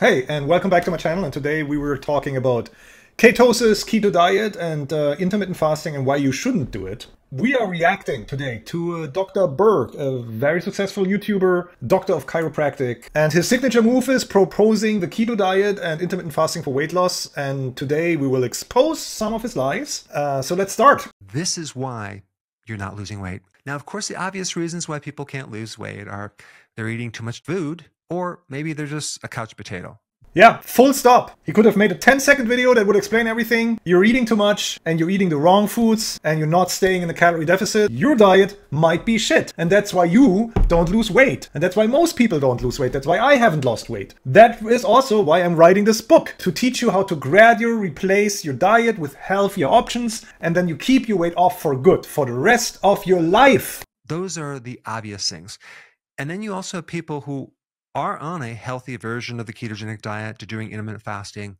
Hey, and welcome back to my channel. And today we were talking about ketosis, keto diet, and uh, intermittent fasting and why you shouldn't do it. We are reacting today to uh, Dr. Berg, a very successful YouTuber, doctor of chiropractic. And his signature move is proposing the keto diet and intermittent fasting for weight loss. And today we will expose some of his lies. Uh, so let's start. This is why you're not losing weight. Now, of course, the obvious reasons why people can't lose weight are they're eating too much food, or maybe they're just a couch potato. Yeah, full stop. He could have made a 10 second video that would explain everything. You're eating too much and you're eating the wrong foods and you're not staying in the calorie deficit. Your diet might be shit. And that's why you don't lose weight. And that's why most people don't lose weight. That's why I haven't lost weight. That is also why I'm writing this book to teach you how to gradually replace your diet with healthier options and then you keep your weight off for good for the rest of your life. Those are the obvious things. And then you also have people who are on a healthy version of the ketogenic diet to doing intermittent fasting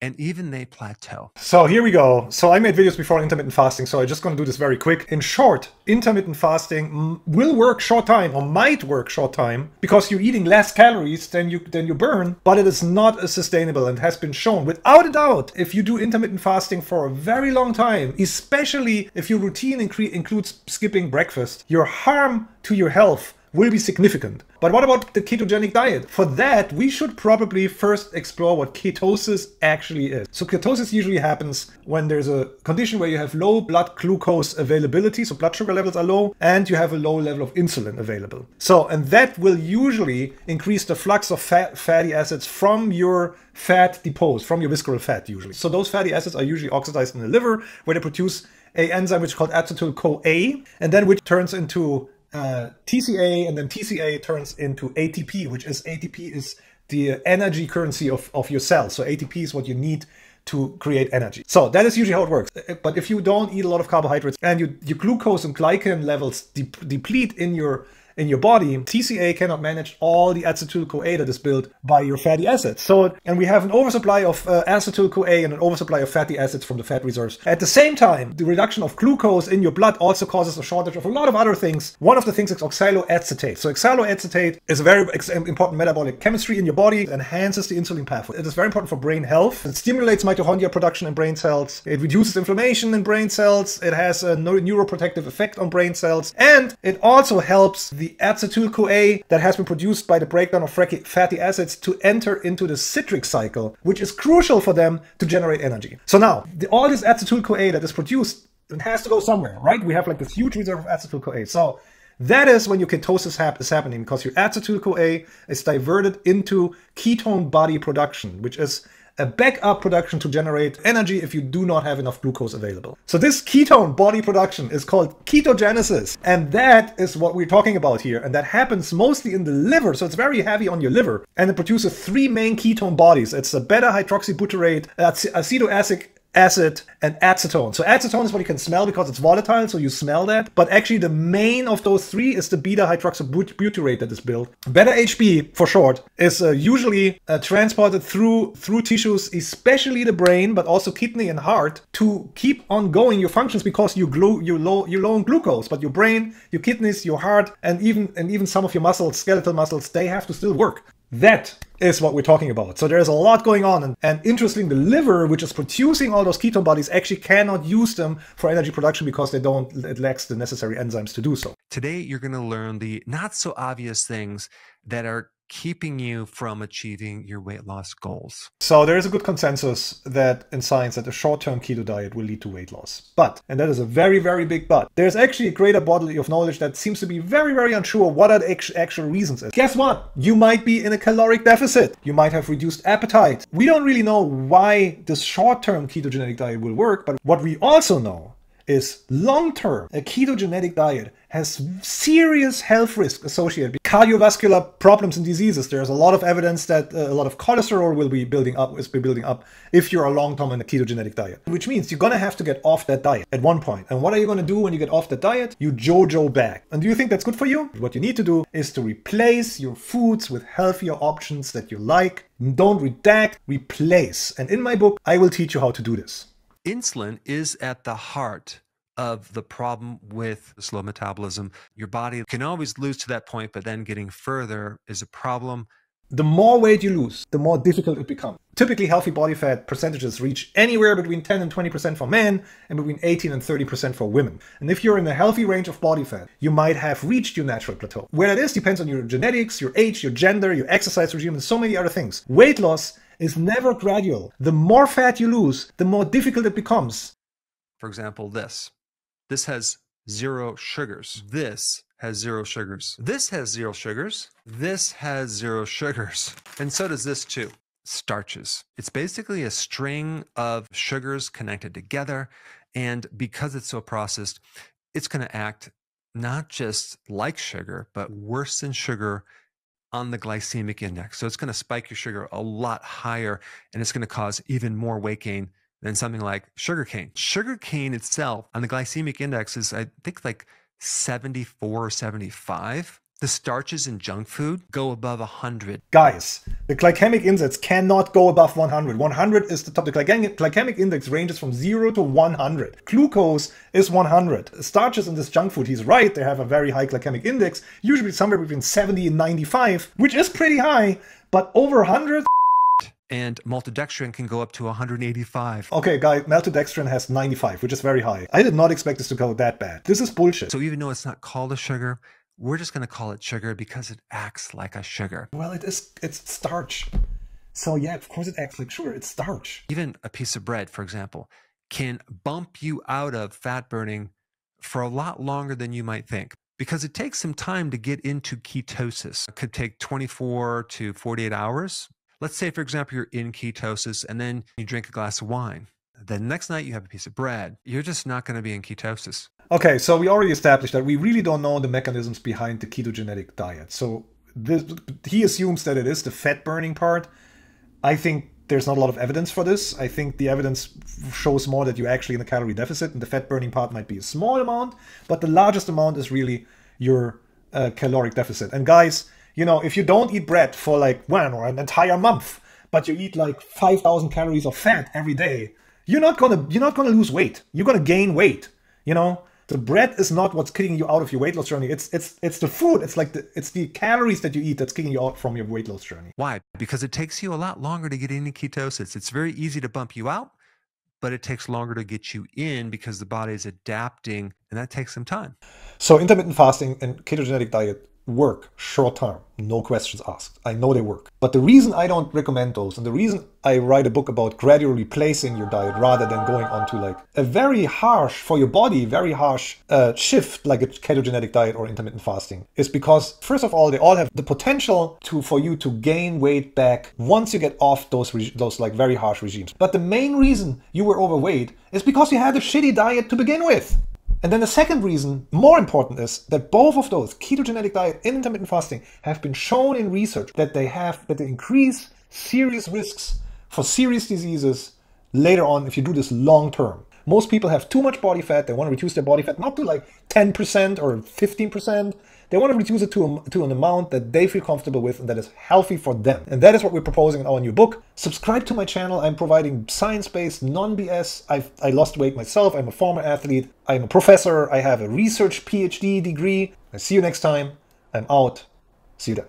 and even they plateau. So here we go. So I made videos before intermittent fasting, so I'm just going to do this very quick. In short, intermittent fasting will work short time or might work short time because you're eating less calories than you than you burn, but it is not sustainable and has been shown without a doubt if you do intermittent fasting for a very long time, especially if your routine includes skipping breakfast, your harm to your health will be significant. But what about the ketogenic diet? For that, we should probably first explore what ketosis actually is. So ketosis usually happens when there's a condition where you have low blood glucose availability, so blood sugar levels are low, and you have a low level of insulin available. So, and that will usually increase the flux of fat, fatty acids from your fat depots, from your visceral fat usually. So those fatty acids are usually oxidized in the liver where they produce a enzyme which is called acetyl-CoA, and then which turns into uh, TCA, and then TCA turns into ATP, which is ATP is the energy currency of, of your cell. So ATP is what you need to create energy. So that is usually how it works. Uh, but if you don't eat a lot of carbohydrates and you, your glucose and glycogen levels de deplete in your in your body, TCA cannot manage all the acetyl-CoA that is built by your fatty acids. So, and we have an oversupply of uh, acetyl-CoA and an oversupply of fatty acids from the fat reserves. At the same time, the reduction of glucose in your blood also causes a shortage of a lot of other things. One of the things is oxaloacetate. So oxaloacetate is a very important metabolic chemistry in your body. It enhances the insulin pathway. It is very important for brain health. It stimulates mitochondria production in brain cells. It reduces inflammation in brain cells. It has a neuroprotective effect on brain cells. And it also helps the acetyl-CoA that has been produced by the breakdown of fatty acids to enter into the citric cycle, which is crucial for them to generate energy. So now, the, all this acetyl-CoA that is produced it has to go somewhere, right? We have like this huge reserve of acetyl-CoA. So that is when your ketosis hap is happening because your acetyl-CoA is diverted into ketone body production, which is a backup production to generate energy if you do not have enough glucose available. So this ketone body production is called ketogenesis. And that is what we're talking about here. And that happens mostly in the liver. So it's very heavy on your liver. And it produces three main ketone bodies. It's a beta hydroxybutyrate, acetoacetic acid, and acetone. So acetone is what you can smell because it's volatile, so you smell that. But actually the main of those three is the beta hydroxybutyrate that is built. Beta HB, for short, is uh, usually uh, transported through through tissues, especially the brain, but also kidney and heart, to keep on going your functions because you glue you low you low on glucose. But your brain, your kidneys, your heart, and even and even some of your muscles, skeletal muscles, they have to still work. That is what we're talking about. So there's a lot going on. And, and interesting, the liver, which is producing all those ketone bodies, actually cannot use them for energy production because they don't, it lacks the necessary enzymes to do so. Today, you're going to learn the not so obvious things that are keeping you from achieving your weight loss goals? So there is a good consensus that in science that a short-term keto diet will lead to weight loss. But, and that is a very, very big but, there's actually a greater body of knowledge that seems to be very, very unsure what are the actual reasons is. Guess what? You might be in a caloric deficit. You might have reduced appetite. We don't really know why this short-term ketogenic diet will work, but what we also know is long-term, a ketogenic diet has serious health risk associated with cardiovascular problems and diseases. There's a lot of evidence that uh, a lot of cholesterol will be building up, will be building up if you're a long-term on a ketogenic diet, which means you're gonna have to get off that diet at one point. And what are you gonna do when you get off the diet? You jojo back. And do you think that's good for you? What you need to do is to replace your foods with healthier options that you like. Don't redact, replace. And in my book, I will teach you how to do this. Insulin is at the heart of the problem with slow metabolism. Your body can always lose to that point, but then getting further is a problem. the more weight you lose, the more difficult it becomes. Typically, healthy body fat percentages reach anywhere between 10 and 20% for men and between 18 and 30% for women. And if you're in a healthy range of body fat, you might have reached your natural plateau. Where that is depends on your genetics, your age, your gender, your exercise regime, and so many other things. Weight loss is never gradual. The more fat you lose, the more difficult it becomes. For example, this. This has zero sugars. This has zero sugars. This has zero sugars. This has zero sugars. And so does this too starches. It's basically a string of sugars connected together. And because it's so processed, it's going to act not just like sugar, but worse than sugar on the glycemic index. So it's going to spike your sugar a lot higher and it's going to cause even more weight gain than something like sugarcane. Sugarcane itself on the glycemic index is, I think, like 74 or 75 the starches in junk food go above 100. Guys, the glycemic index cannot go above 100. 100 is the top. The glycemic, index ranges from 0 to 100. Glucose is 100. Starches in this junk food, he's right, they have a very high glycemic index, usually somewhere between 70 and 95, which is pretty high, but over 100 and maltodextrin can go up to 185. Okay, guy, maltodextrin has 95, which is very high. I did not expect this to go that bad. This is bullshit. So even though it's not called a sugar, we're just going to call it sugar because it acts like a sugar. Well, it is. It's starch. So yeah, of course it acts like sugar. It's starch. Even a piece of bread, for example, can bump you out of fat burning for a lot longer than you might think because it takes some time to get into ketosis. It could take 24 to 48 hours. Let's say, for example, you're in ketosis and then you drink a glass of wine. The next night you have a piece of bread. You're just not going to be in ketosis. Okay, so we already established that we really don't know the mechanisms behind the ketogenic diet. So this, he assumes that it is the fat burning part. I think there's not a lot of evidence for this. I think the evidence shows more that you're actually in a calorie deficit, and the fat burning part might be a small amount, but the largest amount is really your uh, caloric deficit. And guys, you know, if you don't eat bread for like one or an entire month, but you eat like 5,000 calories of fat every day, you're not gonna you're not gonna lose weight. You're gonna gain weight. You know, the bread is not what's kicking you out of your weight loss journey. It's it's it's the food. It's like the it's the calories that you eat that's kicking you out from your weight loss journey. Why? Because it takes you a lot longer to get into ketosis. It's very easy to bump you out, but it takes longer to get you in because the body is adapting, and that takes some time. So intermittent fasting and ketogenic diet work short term, no questions asked. I know they work. But the reason I don't recommend those and the reason I write a book about gradually replacing your diet rather than going on to like a very harsh, for your body, very harsh uh, shift like a ketogenic diet or intermittent fasting is because first of all, they all have the potential to for you to gain weight back once you get off those, those like very harsh regimes. But the main reason you were overweight is because you had a shitty diet to begin with. And then the second reason, more important, is that both of those, ketogenic diet and intermittent fasting, have been shown in research that they have that they increase serious risks for serious diseases later on if you do this long term. Most people have too much body fat. They want to reduce their body fat not to like 10% or 15%. They want to reduce it to, a, to an amount that they feel comfortable with and that is healthy for them. And that is what we're proposing in our new book. Subscribe to my channel. I'm providing science-based, non-BS. I've, I lost weight myself. I'm a former athlete. I'm a professor. I have a research PhD degree. I see you next time. I'm out. See you then.